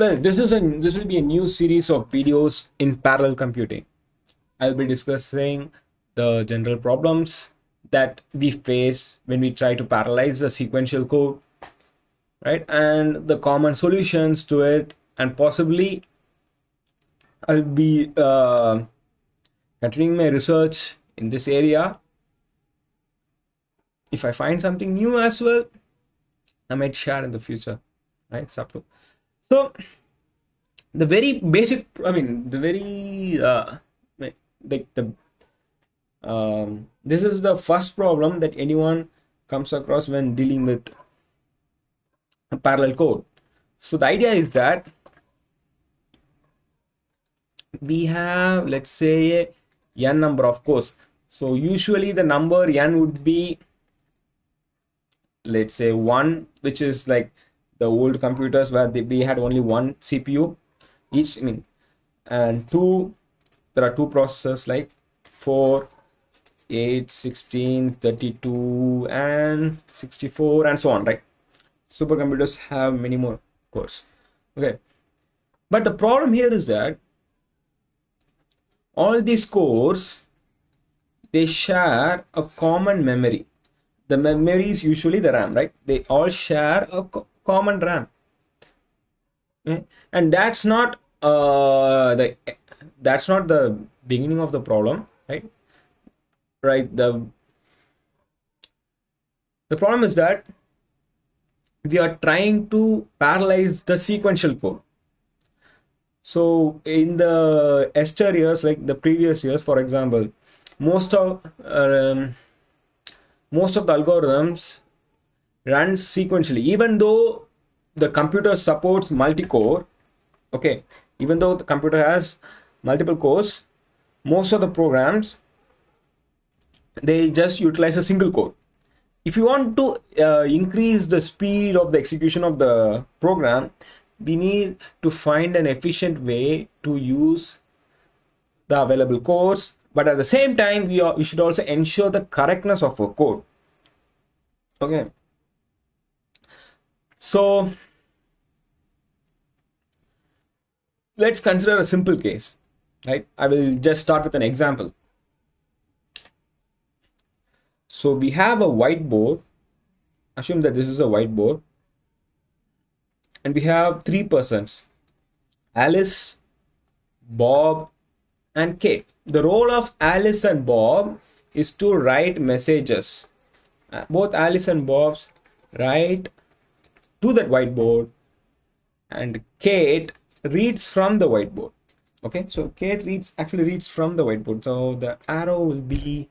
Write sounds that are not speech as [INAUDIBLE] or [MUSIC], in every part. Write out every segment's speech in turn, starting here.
Well, this is a this will be a new series of videos in parallel computing. I'll be discussing the general problems that we face when we try to parallelize the sequential code, right? And the common solutions to it, and possibly I'll be uh, continuing my research in this area. If I find something new as well, I might share in the future, right? Subto. So the very basic, I mean, the very uh, like the um, this is the first problem that anyone comes across when dealing with a parallel code. So the idea is that we have let's say n number of cores. So usually the number n would be let's say one, which is like the old computers where they, we had only one CPU each. I mean, and two, there are two processors like 4, 8, 16, 32, and 64, and so on, right? Supercomputers have many more cores. Okay, but the problem here is that all these cores they share a common memory the memory is usually the ram right they all share a common ram. Okay? and that's not uh the that's not the beginning of the problem right? Right the the problem is that we are trying to parallelize the sequential code. So in the ester years like the previous years for example most of um, most of the algorithms run sequentially. Even though the computer supports multi-core okay even though the computer has multiple cores most of the programs they just utilize a single core. If you want to uh, increase the speed of the execution of the program we need to find an efficient way to use the available cores. But at the same time we, are, we should also ensure the correctness of our code okay so let's consider a simple case right? I will just start with an example. So we have a whiteboard. Assume that this is a whiteboard. And we have three persons alice bob and kate. The role of alice and bob is to write messages. Uh, both alice and bob's write to that whiteboard and kate reads from the whiteboard. Okay so kate reads actually reads from the whiteboard. So the arrow will be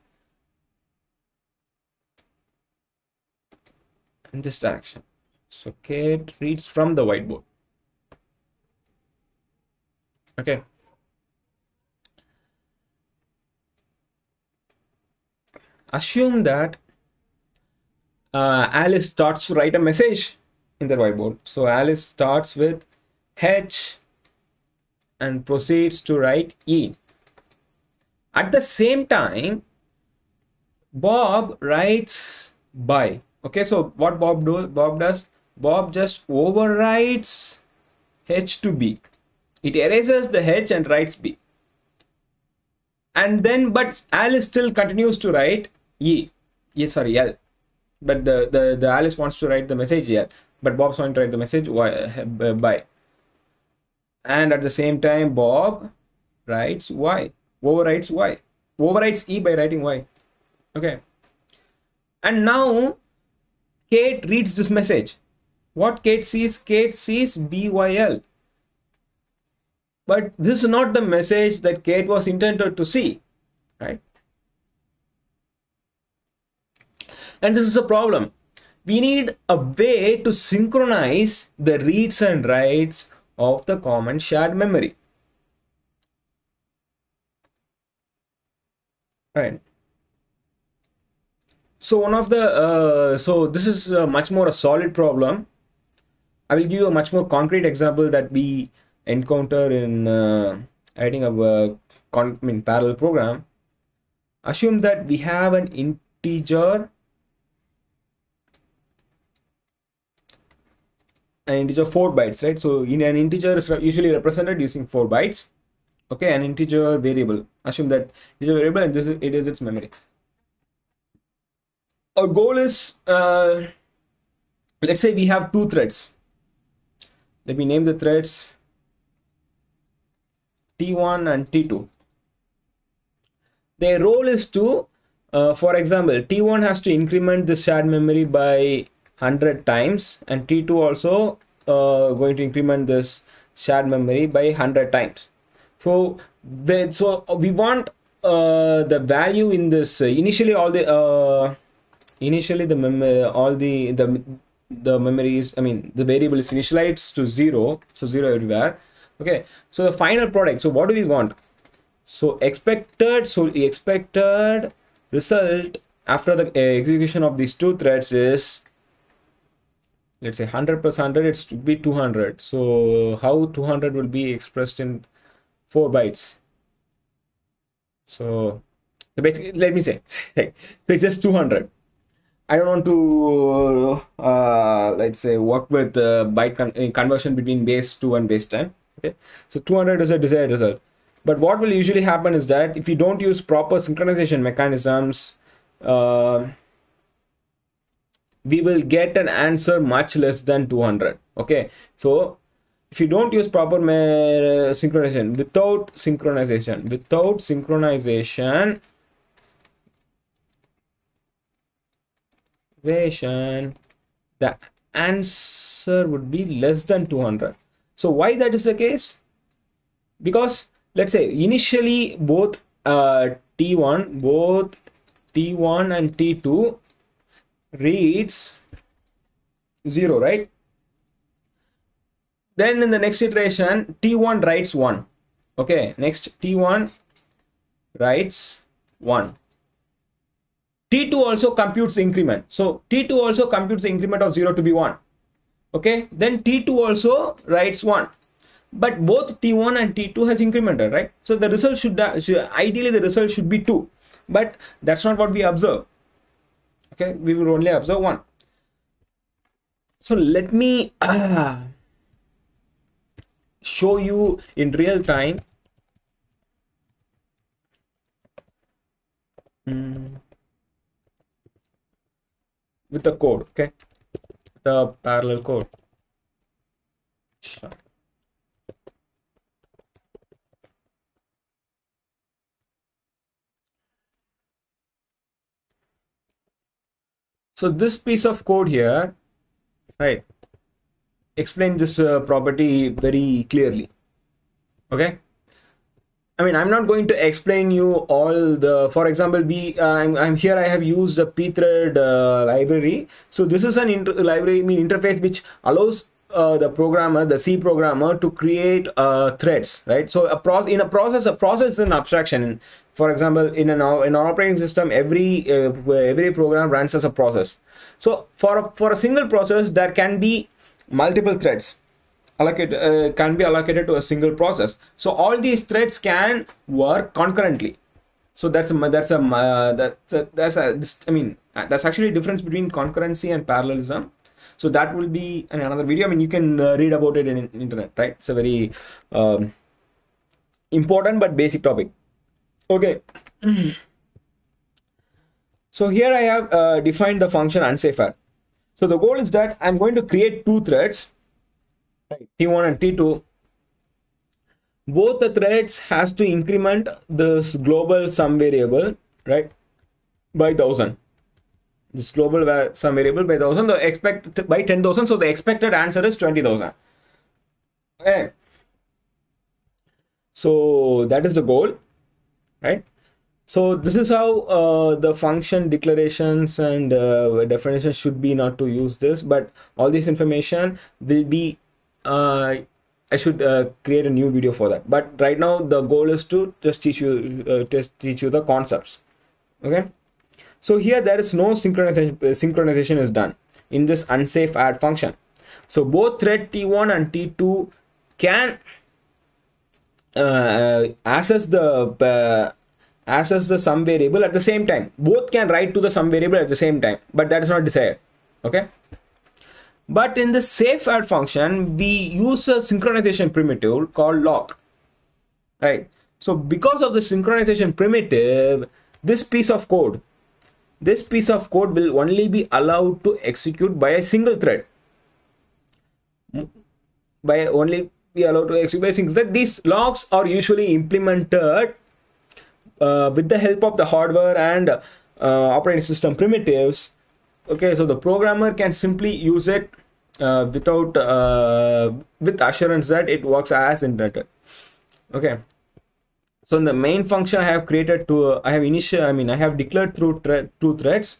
in this direction. So kate reads from the whiteboard. Okay. Assume that uh, alice starts to write a message in the whiteboard so alice starts with h and proceeds to write E. At the same time, Bob writes by. Okay, so what Bob do Bob does? Bob just overwrites H to B. It erases the H and writes B. And then, but Alice still continues to write E. Yes, sorry, L. But the, the, the Alice wants to write the message L. But Bob's going to write the message y, uh, by and at the same time Bob writes Y, overwrites Y, overwrites E by writing Y. Okay. And now Kate reads this message. What Kate sees? Kate sees BYL. But this is not the message that Kate was intended to see, right? And this is a problem. We need a way to synchronize the reads and writes of the common shared memory. Right. So one of the, uh, so this is uh, much more a solid problem. I will give you a much more concrete example that we encounter in uh, writing a con mean, parallel program. Assume that we have an integer an integer 4 bytes right? So in an integer is usually represented using 4 bytes okay? An integer variable. Assume that integer variable and this is, it is its memory. Our goal is uh, let's say we have two threads. Let me name the threads t1 and t2 their role is to uh, for example t1 has to increment the shared memory by 100 times and t2 also uh, going to increment this shared memory by 100 times. So so we want uh, the value in this uh, initially all the uh, initially the mem all the the the memory is i mean the variable is initialized to zero so zero everywhere. Okay so the final product so what do we want? So expected so expected result after the uh, execution of these two threads is let's say 100 plus 100 it's to be 200 so how 200 will be expressed in 4 bytes? So, so basically let me say [LAUGHS] so it's just 200 I don't want to uh, let's say work with uh, byte con conversion between base 2 and base 10 okay? So 200 is a desired result. But what will usually happen is that if you don't use proper synchronization mechanisms uh, we will get an answer much less than 200 okay? So if you don't use proper synchronization without synchronization without synchronization the answer would be less than 200 so why that is the case? Because let's say initially both uh, t1 both t1 and t2 reads 0 right? Then in the next iteration t1 writes 1 okay next t1 writes 1 t2 also computes increment. So t2 also computes the increment of 0 to be 1 okay then t2 also writes 1 but both t1 and t2 has incremented right? So the result should, should ideally the result should be 2 but that's not what we observe okay we will only observe one. So let me uh, [CLEARS THROAT] show you in real time. Mm, with the code okay? The parallel code. Sure. So this piece of code here, right, explain this uh, property very clearly. Okay. I mean, I'm not going to explain you all the, for example, we, uh, I'm, I'm, here, I have used the pthread uh, library. So this is an library, I mean, interface which allows uh, the programmer, the C programmer to create uh, threads, right? So a pro in a process, a process is an abstraction for example in an, in an operating system every uh, every program runs as a process. So for a, for a single process there can be multiple threads. Allocate uh, can be allocated to a single process. So all these threads can work concurrently. So that's a that's a uh, that's a, that's a i mean uh, that's actually a difference between concurrency and parallelism. So that will be in another video. I mean you can uh, read about it in, in internet right? It's a very um, important but basic topic okay. So here i have uh, defined the function unsafe so the goal is that i'm going to create two threads. Right, t1 and t2 both the threads has to increment this global sum variable right by thousand. This global sum variable by thousand. The expect by 10,000 so the expected answer is 20,000 okay. So that is the goal right? So this is how uh, the function declarations and uh, definitions should be not to use this but all this information will be uh, I should uh, create a new video for that. But right now the goal is to just teach you uh, just teach you the concepts okay? So here there is no synchronization synchronization is done in this unsafe add function. So both thread t1 and t2 can uh, access the uh, access the sum variable at the same time. Both can write to the sum variable at the same time but that is not desired. Okay? But in the safe add function we use a synchronization primitive called lock right? So because of the synchronization primitive this piece of code this piece of code will only be allowed to execute by a single thread. By only be allowed to execute by single thread these locks are usually implemented uh, with the help of the hardware and uh, operating system primitives. Okay so the programmer can simply use it uh, without uh, with assurance that it works as intended. Okay. So in the main function i have created two i have initial i mean i have declared through thre two threads.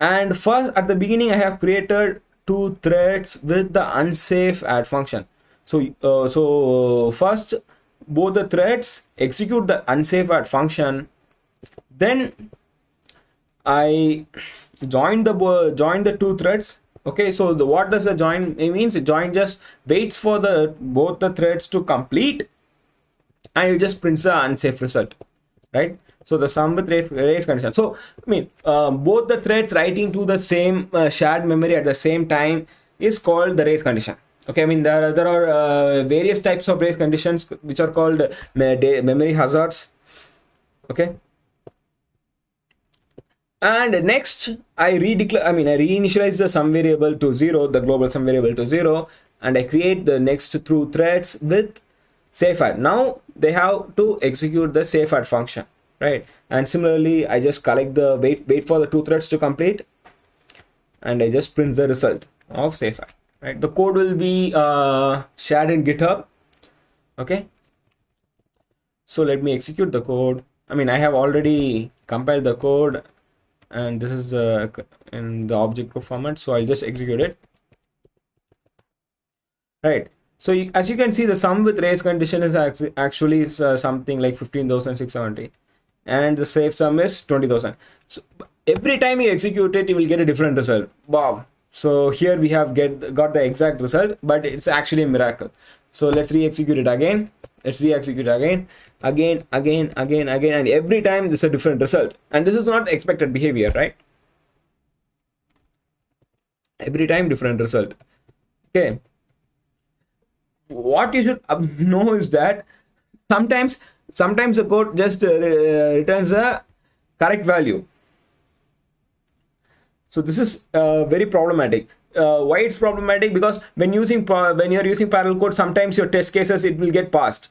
And first at the beginning i have created two threads with the unsafe add function so uh, so first both the threads execute the unsafe add function. Then i join the join the two threads okay so the what does the join it means join just waits for the both the threads to complete and it just prints the unsafe result right? So the sum with race condition. So i mean uh, both the threads writing to the same uh, shared memory at the same time is called the race condition okay i mean there, there are uh, various types of race conditions which are called memory hazards. Okay. And next i redeclare i mean i reinitialize the sum variable to zero the global sum variable to zero and i create the next through threads with safe add. Now they have to execute the safe add function right? And similarly i just collect the wait wait for the two threads to complete and i just print the result of safe add right? The code will be uh, shared in github. Okay? So let me execute the code. I mean i have already compiled the code and this is uh, in the object format so i'll just execute it. Right? So you, as you can see the sum with race condition is actually is, uh, something like 15670 and the safe sum is 20000 so every time you execute it you will get a different result. Wow so here we have get got the exact result but it's actually a miracle. So let's re-execute it again. Let's re-execute again. Again again again again and every time there's a different result. And this is not expected behavior right? Every time different result. Okay. What you should [LAUGHS] know is that sometimes sometimes the code just uh, returns a correct value so this is uh, very problematic. Uh, why it's problematic? Because when using when you're using parallel code sometimes your test cases it will get passed.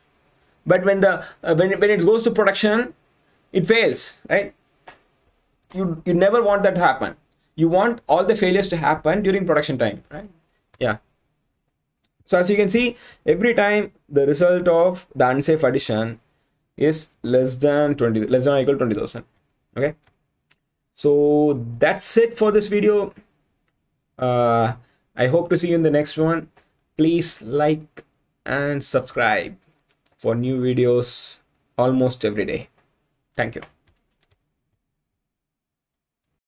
But when the uh, when, when it goes to production it fails right? You you never want that to happen. You want all the failures to happen during production time right? Yeah. So as you can see every time the result of the unsafe addition is less than 20 less than or equal to 20000 okay so that's it for this video. Uh, i hope to see you in the next one. Please like and subscribe for new videos almost every day. Thank you